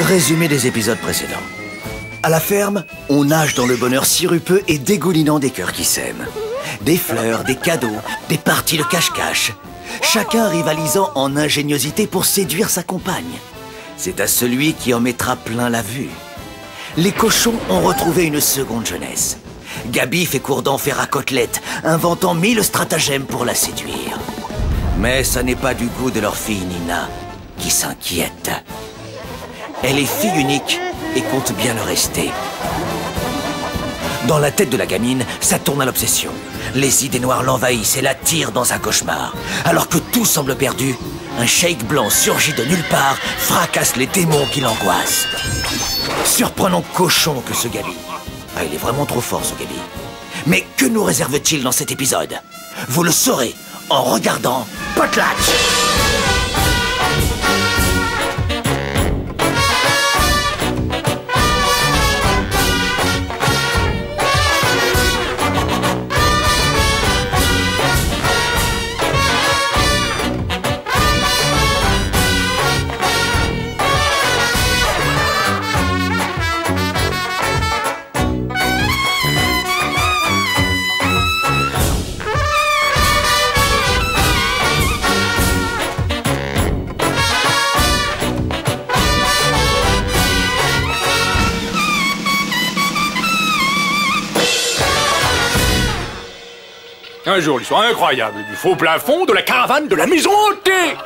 Résumé des épisodes précédents. À la ferme, on nage dans le bonheur sirupeux et dégoulinant des cœurs qui s'aiment. Des fleurs, des cadeaux, des parties de cache-cache. Chacun rivalisant en ingéniosité pour séduire sa compagne. C'est à celui qui en mettra plein la vue. Les cochons ont retrouvé une seconde jeunesse. Gabi fait cours d'enfer à côtelette, inventant mille stratagèmes pour la séduire. Mais ça n'est pas du goût de leur fille Nina, qui s'inquiète. Elle est fille unique et compte bien le rester. Dans la tête de la gamine, ça tourne à l'obsession. Les idées noires l'envahissent et la tirent dans un cauchemar. Alors que tout semble perdu, un shake blanc surgit de nulle part, fracasse les démons qui l'angoissent. Surprenant cochon que ce Gabi. Ah, il est vraiment trop fort ce Gabi. Mais que nous réserve-t-il dans cet épisode? Vous le saurez en regardant Potlatch Un jour, l'histoire incroyable du faux plafond de la caravane de la maison hantée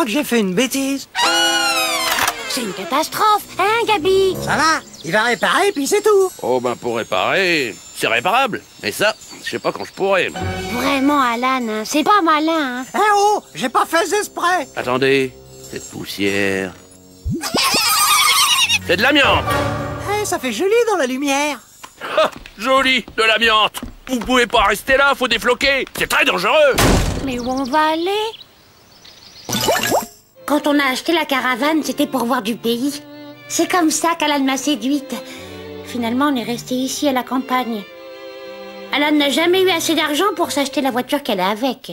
crois que j'ai fait une bêtise. C'est une catastrophe, hein, Gabi? Ça va, il va réparer puis c'est tout. Oh ben pour réparer, c'est réparable. Et ça, je sais pas quand je pourrais. Vraiment, Alan, hein, c'est pas malin, hein Eh oh, j'ai pas fait exprès. Attendez, cette poussière. C'est de l'amiante Eh, ça fait joli dans la lumière. Ah, Joli, de l'amiante Vous pouvez pas rester là, faut défloquer C'est très dangereux Mais où on va aller? Quand on a acheté la caravane, c'était pour voir du pays. C'est comme ça qu'Alan m'a séduite. Finalement, on est resté ici à la campagne. Alan n'a jamais eu assez d'argent pour s'acheter la voiture qu'elle a avec.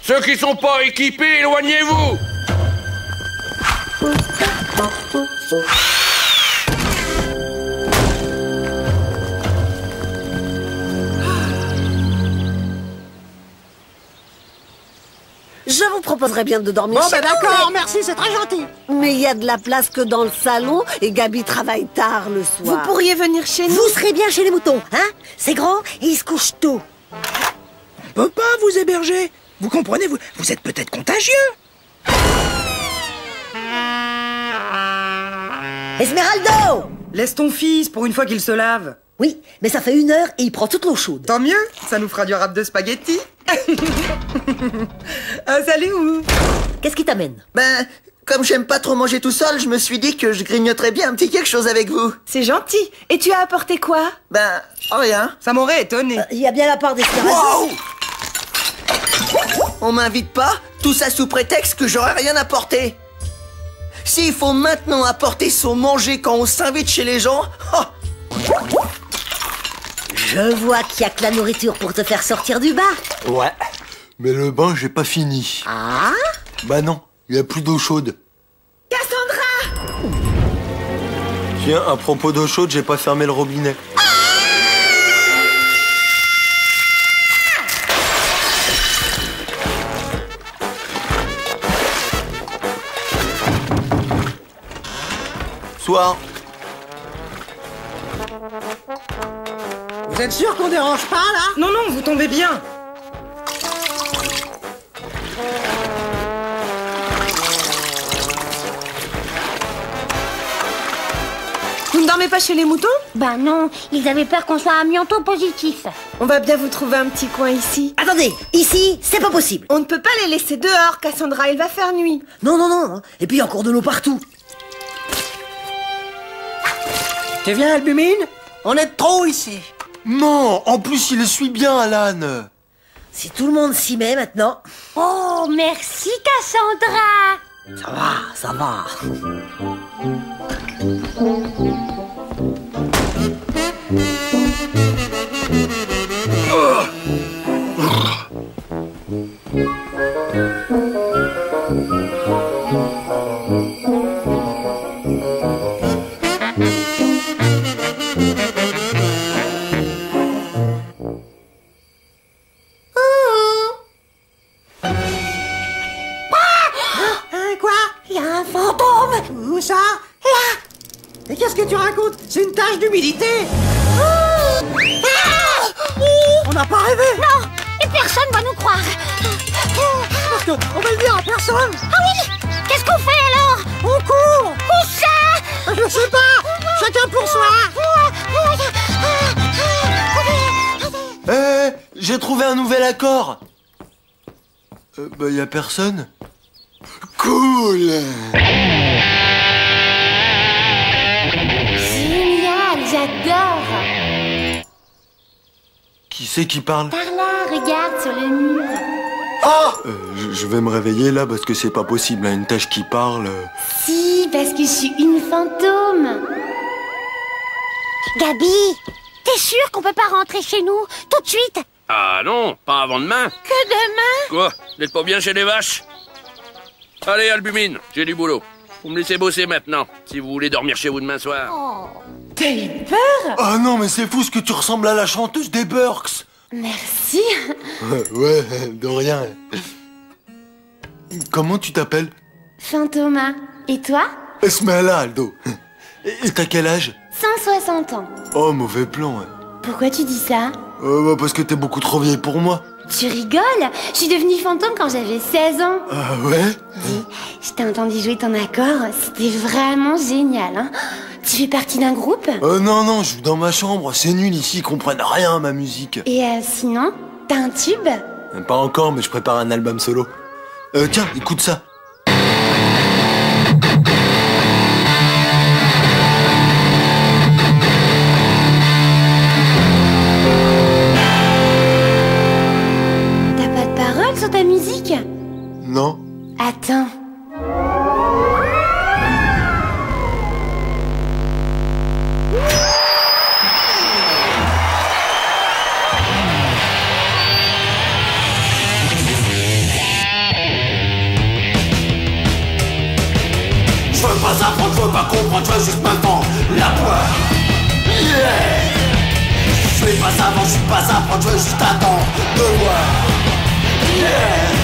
Ceux qui sont pas équipés, éloignez-vous Je vous proposerais bien de dormir Bon, chez ben d'accord, merci, c'est très gentil. mais- Mais il y a de la place que dans le salon et Gabi travaille tard le Vous soir. pourriez venir chez nous Vous serez bien chez les moutons, hein? C'est grand et ils se couchent tôt. On peut pas vous héberger. Vous comprenez, vous, vous êtes peut-être contagieux. Esmeraldo Laisse ton fils pour une fois qu'il se lave. Oui, mais ça fait une heure et il prend toute l'eau chaude. Tant mieux, ça nous fera du rap de spaghetti. euh, salut où? Qu'est-ce qui t'amène? Ben, comme j'aime pas trop manger tout seul, je me suis dit que je grignoterais bien un petit quelque chose avec vous. C'est gentil. Et tu as apporté quoi? Ben, rien. Ça m'aurait étonné. Euh, Il y a bien la part d'Esmeraldo. Wow On m'invite pas Tout ça sous prétexte que j'aurais rien apporté. S'il faut maintenant apporter son manger quand on s'invite chez les gens, oh, Je vois qu'il y a que la nourriture pour te faire sortir du bas. Ouais. Mais le bain, j'ai pas fini. Ah Bah non, il y a plus d'eau chaude. Cassandra Tiens, à propos d'eau chaude, j'ai pas fermé le robinet. Soir. Vous êtes sûr qu'on dérange pas, là Non, non, vous tombez bien. Vous ne dormez pas chez les moutons Bah non, ils avaient peur qu'on soit amianto positif. On va bien vous trouver un petit coin ici. Attendez, ici, c'est pas possible. On ne peut pas les laisser dehors, Cassandra, il va faire nuit. Non, non, non. Et puis, il y a encore de l'eau partout. Tu viens, Albumine? On est trop ici. Non, en plus il essuie bien, Alan. Si tout le monde s'y met maintenant, Oh, merci Cassandra ça va, ça va. N'a pas rêvé Non Et personne va nous croire. Parce que on va le dire à personne. Ah oui Qu'est-ce qu'on fait alors? On court. Où ça? Je sais pas. Chacun pour soi. Eh, j'ai trouvé un nouvel accord. Euh, bah y a personne. Cool. Génial, j'adore Qui c'est qui parle Par là, regarde sur le mur Ah Euh, je, je vais me réveiller là parce que c'est pas possible, hein, une tâche qui parle. Si, parce que je suis une fantôme Gabi T'es sûr qu'on peut pas rentrer chez nous tout de suite? Ah non, pas avant demain. Que demain? Quoi N'êtes pas bien chez les vaches? Allez, Albumine, j'ai du boulot. Vous me laissez bosser maintenant, si vous voulez dormir chez vous demain soir. T'as eu peur? Ah non, mais c'est fou ce que tu ressembles à la chanteuse des Burks. Merci. ouais, de rien. Comment tu t'appelles? Fantoma. Et toi? Esmeralda, Aldo. Et t'as quel âge? 160 ans. Oh, mauvais plan. Pourquoi tu dis ça? Euh, bah, parce que t'es beaucoup trop vieille pour moi. Tu rigoles? Je suis devenue fantôme quand j'avais 16 ans. Ah ouais? Dis, je t'ai entendu jouer ton accord, c'était vraiment génial, hein Tu fais partie d'un groupe? Euh, non, non, je joue dans ma chambre. C'est nul ici, ils comprennent rien à ma musique. Et euh, sinon, t'as un tube? Euh, Pas encore, mais je prépare un album solo. Euh, tiens, écoute ça. Je veux pas comprendre, je veux juste maintenant la poire. Yeah. Je suis pas savant, je suis pas apprendre, je veux juste attendre. De voir. Yeah.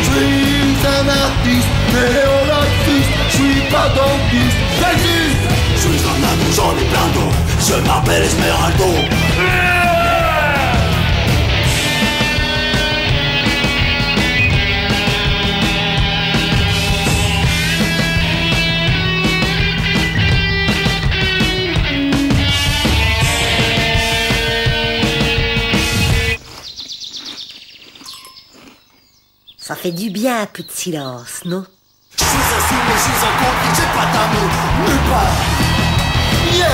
Je suis un artiste, néo-laxiste, je suis pas dentiste, j'existe Je suis un ado, j'en ai plein d'eau, je m'appelle Esmeraldo. Ça fait du bien un peu de silence, non? Je suis un signe, je suis un con, j'ai pas d'amour, nulle part. Yeah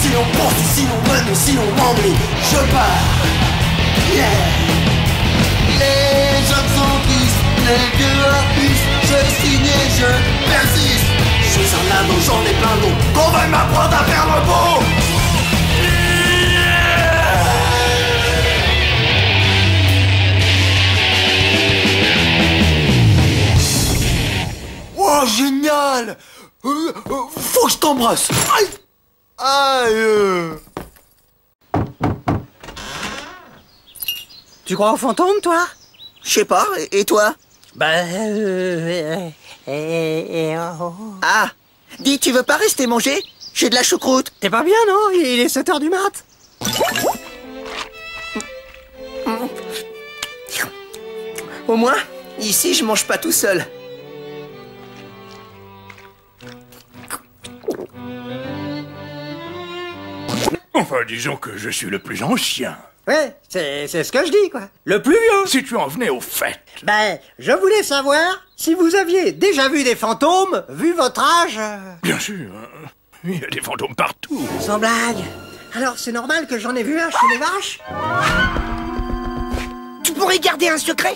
Si l'on pense, si l'on mène, si l'on m'ennuie, je pars. Yeah Les jeunes sont tristes, les vieux artistes, je signe et je persiste. Je suis un ado, j'en ai plein d'eau, qu'on veuille m'apprendre à faire le beau. Euh, euh, Faut que je t'embrasse Aïe Aïe. Tu crois aux fantômes, toi? Je sais pas, et et toi? Ben... Euh, euh, euh, oh. Ah Dis, tu veux pas rester manger? J'ai de la choucroute. T'es pas bien, non? Il est 7h du mat. Au moins, ici, je mange pas tout seul. Enfin, disons que je suis le plus ancien. Ouais, c'est c'est ce que je dis, quoi. Le plus vieux. Si tu en venais au fait. Ben, je voulais savoir si vous aviez déjà vu des fantômes, vu votre âge. euh, Bien sûr, hein. il y a des fantômes partout. Sans blague. Alors, c'est normal que j'en ai vu un chez les vaches? Tu pourrais garder un secret?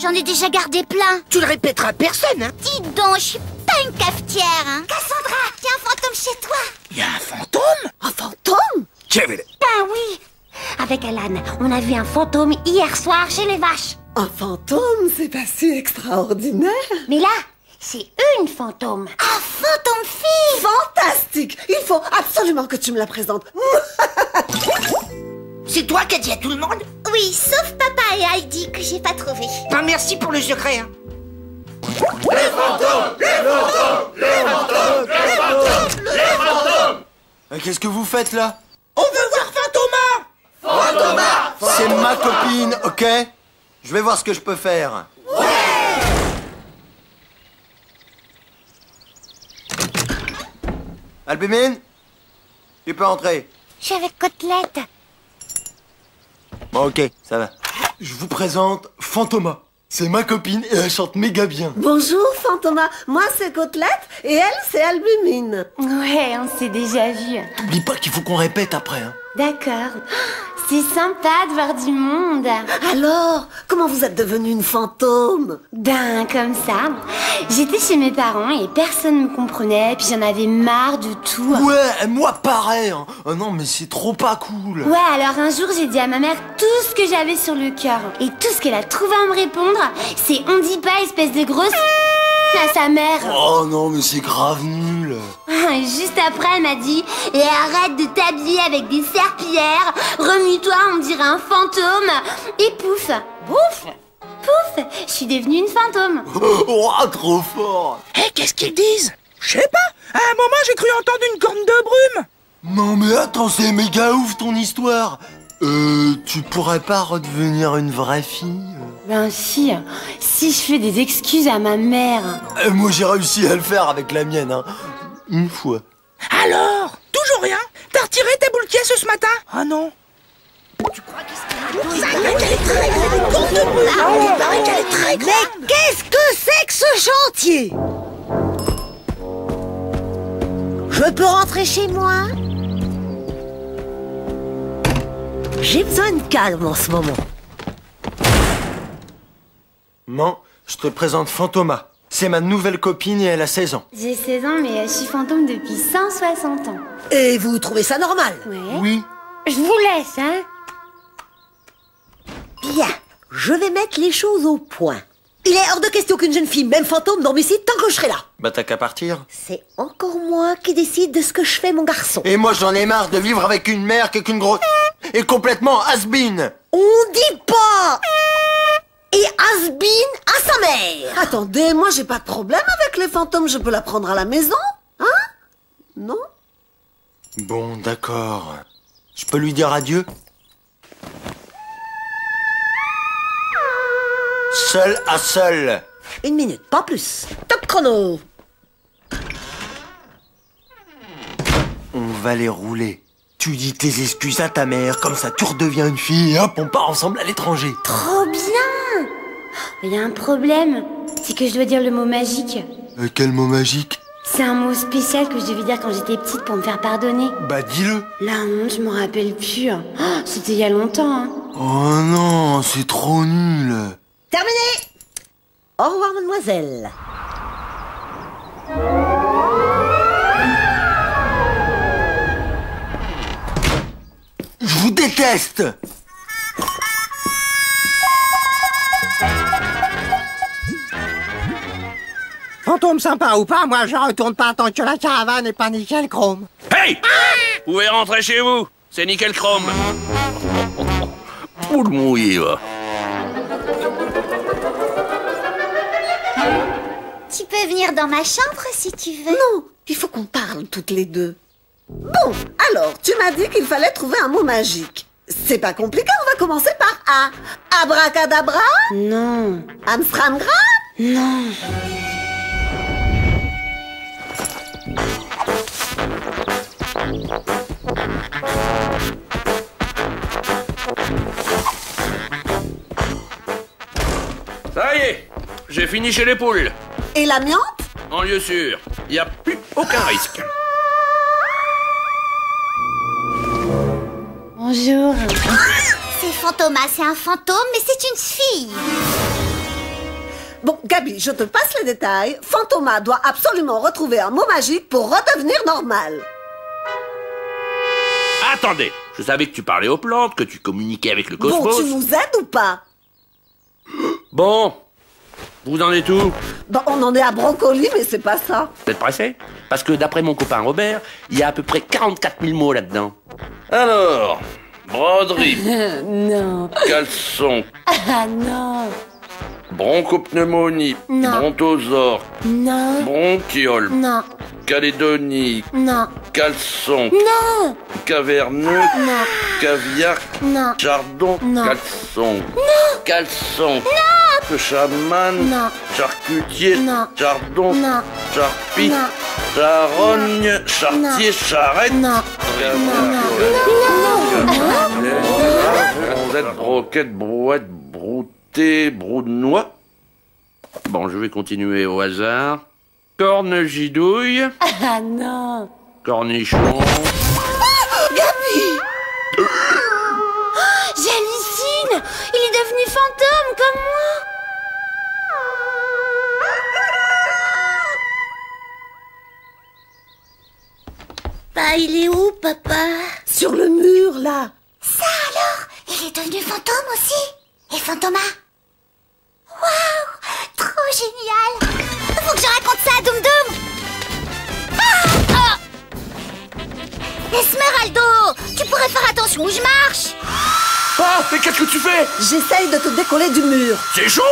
J'en ai déjà gardé plein. Tu le répéteras à personne, hein Dis donc, je suis pas une cafetière, hein. Cassandra, il y a un fantôme chez toi. Il y a un fantôme? Un fantôme? Kevin, Ben oui. Avec Alan, on a vu un fantôme hier soir chez les vaches. Un fantôme, c'est pas si extraordinaire. Mais là, c'est une fantôme. Un fantôme fille. Fantastique Il faut absolument que tu me la présentes. C'est toi qui as dit à tout le monde? Oui, sauf papa et Heidi que j'ai pas trouvé. Ben merci pour le secret, hein. Euh, Qu'est-ce que vous faites là On veut voir Fantoma C'est ma copine, ok Je vais voir ce que je peux faire. Albumine Tu peux entrer. Je suis avec Côtelette. Bon, ok, ça va. Je vous présente Fantoma. C'est ma copine et elle chante méga bien. Bonjour, Fantoma. Moi, c'est Côtelette et elle, c'est Albumine. Ouais, on s'est déjà vu. N'oublie pas qu'il faut qu'on répète après. Hein. D'accord. C'est sympa de voir du monde. Alors, comment vous êtes devenue une fantôme? Ben, comme ça. J'étais chez mes parents et personne me comprenait, puis j'en avais marre de tout. Ouais, moi pareil. Hein. Oh non, mais c'est trop pas cool. Ouais, alors un jour j'ai dit à ma mère tout ce que j'avais sur le cœur. Et tout ce qu'elle a trouvé à me répondre, c'est on dit pas espèce de grosse à sa mère. Oh non, mais c'est grave nul. Et juste après, elle m'a dit Et arrête de t'habiller avec des serpillères, remue-toi, on dirait un fantôme. Et pouf Pouf Pouf Je suis devenue une fantôme. Oh, trop fort. Hé, qu'est-ce qu'ils disent? Je sais pas. À un moment, j'ai cru entendre une corne de brume. Non mais attends, c'est méga ouf ton histoire. Euh, tu pourrais pas redevenir une vraie fille? Ben si, si je fais des excuses à ma mère. Euh, Moi j'ai réussi à le faire avec la mienne, hein. Une fois. Alors Toujours rien? T'as retiré ta boule caisse ce matin? Ah non. Mais qu'est-ce que c'est que ce chantier? Je peux rentrer chez moi? J'ai besoin de calme en ce moment. Non, je te présente Fantoma. C'est ma nouvelle copine et elle a 16 ans. J'ai 16 ans, mais je suis fantôme depuis 160 ans. Et vous trouvez ça normal? Ouais. Oui. Je vous laisse, hein. Bien, je vais mettre les choses au point. Il est hors de question qu'une jeune fille, même fantôme, dorme ici tant que je serai là. Bah t'as qu'à partir. C'est encore moi qui décide de ce que je fais, mon garçon. Et moi j'en ai marre de vivre avec une mère qui est qu'une grosse... Et complètement has-been. On dit pas Et Asbin à sa mère Attendez, moi j'ai pas de problème avec les fantômes, je peux la prendre à la maison Hein? Non? Bon, d'accord. Je peux lui dire adieu? Seul à seul. Une minute, pas plus. Top chrono On va les rouler. Tu dis tes excuses à ta mère, comme ça tu redeviens une fille et hop, on part ensemble à l'étranger. Trop bien Il y a un problème, c'est que je dois dire le mot magique. Euh, quel mot magique? C'est un mot spécial que je devais dire quand j'étais petite pour me faire pardonner. Bah dis-le. La honte, je m'en rappelle plus. Oh, C'était il y a longtemps. hein. Oh non, c'est trop nul. Terminé Au revoir, mademoiselle. Je vous déteste Fantôme sympa ou pas, moi je retourne pas tant que la caravane est pas nickel chrome. Hey Vous pouvez rentrer chez vous. C'est nickel chrome. Poule mouillée, va. Tu peux venir dans ma chambre si tu veux. Non, il faut qu'on parle toutes les deux. Bon, alors, tu m'as dit qu'il fallait trouver un mot magique. C'est pas compliqué, on va commencer par A. Abracadabra? Non, Amstramgram? Non. Ça y est, j'ai fini chez les poules. Et l'amiante? En lieu sûr, il n'y a plus aucun risque. Bonjour. C'est Fantomas, c'est un fantôme, mais c'est une fille. Bon, Gabi, je te passe les détails. Fantoma doit absolument retrouver un mot magique pour redevenir normal. Attendez, je savais que tu parlais aux plantes, que tu communiquais avec le Bon, cosmos. tu nous aides ou pas? Bon, vous en êtes où? Bah, on en est à brocoli, mais c'est pas ça. Vous êtes pressé? Parce que d'après mon copain Robert, il y a à peu près 44 000 mots là-dedans. Alors, broderie, non. caleçon, Ah non. bronchopneumonie, Non. brontosaure, Non. bronchiole, Non. calédonie, Non. Caleçon, Non. caverneux, Non. caviar, Non. chardon, Non. caleçon, caleçon, chaman, Non. charcutier, Non. chardon, Non. charpie, Non. charogne, chartier, charrette, Non. Bronzette, broquette, brouette, brouté, brou de noix. Bon, je vais continuer au hasard. Corne gidouille, Ah non. Cornichon. Oh, Gabi J'hallucine Il est devenu fantôme comme moi. Bah, il est où, papa? Sur le mur, là. Ça alors? Il est devenu fantôme aussi? Et fantôma Waouh! Trop génial! Faut que je raconte ça à Doom 2 Esmeraldo Tu pourrais faire attention où je marche Ah, mais qu'est-ce que tu fais? J'essaye de te décoller du mur. C'est chaud?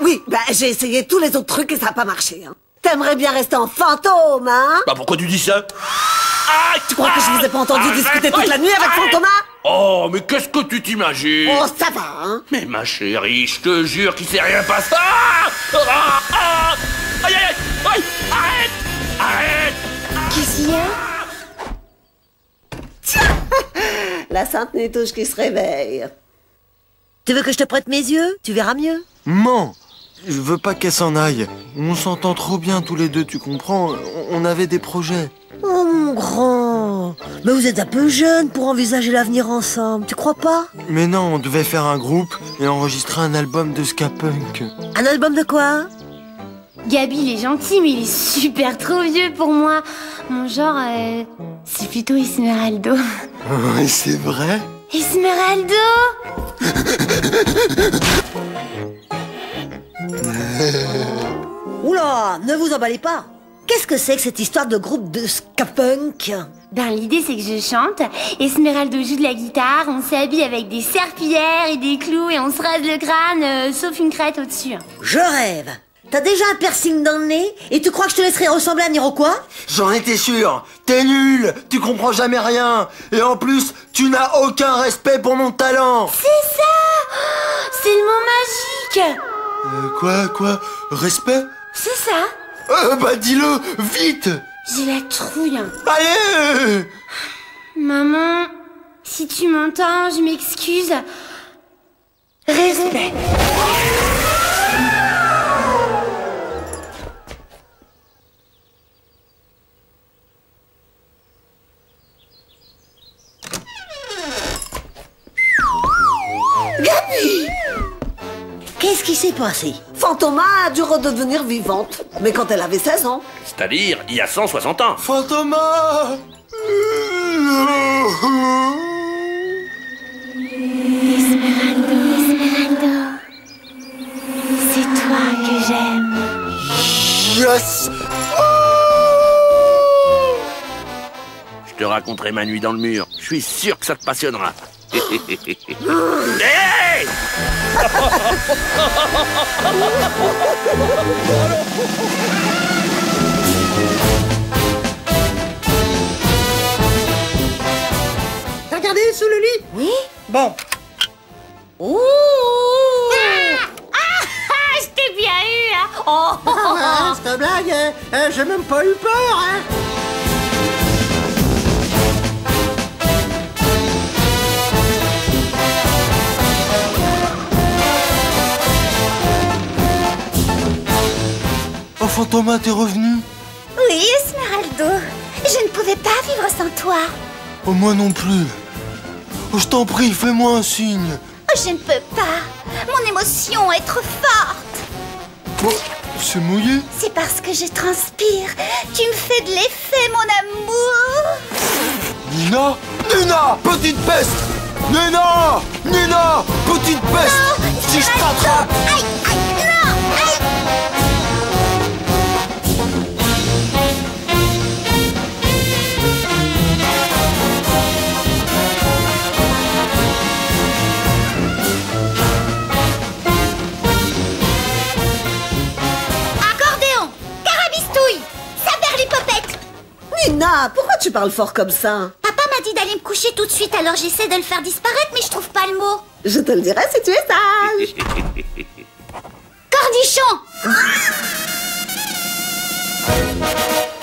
Oui, bah, j'ai essayé tous les autres trucs et ça n'a pas marché. Hein. T'aimerais bien rester en fantôme, hein? Bah pourquoi tu dis ça? Ah Tu crois que je vous ai pas entendu Arrête, discuter toute la nuit avec arrête. Fantoma Oh, mais qu'est-ce que tu t'imagines? Oh, ça va, hein Mais ma chérie, je te jure qu'il s'est rien passé. Ah Ah Ah Aïe, aïe, aïe Aïe Arrête Arrête Qu'est-ce qu'il y a? La sainte Nétouche qui se réveille. Tu veux que je te prête mes yeux? Tu verras mieux. Non Je veux pas qu'elle s'en aille. On s'entend trop bien tous les deux, tu comprends? On- On avait des projets. Oh mon grand Mais vous êtes un peu jeune pour envisager l'avenir ensemble, tu crois pas? Mais non, on devait faire un groupe et enregistrer un album de ska punk. Un album de quoi? Gabi, il est gentil, mais il est super trop vieux pour moi. Mon genre, euh, c'est plutôt Esmeraldo. Ouais, c'est vrai? Esmeraldo Oula, ne vous emballez pas Qu'est-ce que c'est que cette histoire de groupe de ska punk Ben, l'idée, c'est que je chante. Esmeraldo joue de la guitare, on s'habille avec des serpillères et des clous et on se rase le crâne, euh, sauf une crête au-dessus. Je rêve T'as déjà un piercing dans le nez et tu crois que je te laisserai ressembler à un Iroquois J'en étais sûr. T'es nul. Tu comprends jamais rien. Et en plus, tu n'as aucun respect pour mon talent. C'est ça! C'est le mot magique! Euh, quoi, quoi? Respect? C'est ça! Euh, bah dis-le Vite! J'ai la trouille. Allez! Maman, si tu m'entends, je m'excuse. Respect. Passé Fantoma a dû redevenir vivante. Mais quand elle avait 16 ans. C'est-à-dire, il y a 160 ans. Fantoma Esmeralda, c'est toi que j'aime. Yes Je te raconterai ma nuit dans le mur. Je suis sûr que ça te passionnera. Hey T'as regardé sous le lit? Oui Bon. Ouh Ah, ah, je t'ai bien eu, hein. Oh, Ah, oh. cette blague, hein, hein, j'ai même pas eu peur, hein Fantoma, t'es revenu Oui, Esmeraldo. Je ne pouvais pas vivre sans toi. Oh, moi non plus. Oh, je t'en prie, fais-moi un signe. Oh, je ne peux pas. Mon émotion est trop forte. Oh, c'est mouillé? C'est parce que je transpire. Tu me fais de l'effet, mon amour. Nina? Nina Petite peste Nina Nina Petite peste Si je t'attrape Aïe, aïe, parles fort comme ça Papa m'a dit d'aller me coucher tout de suite, alors j'essaie de le faire disparaître, mais je trouve pas le mot. Je te le dirai si tu es sage. Cornichon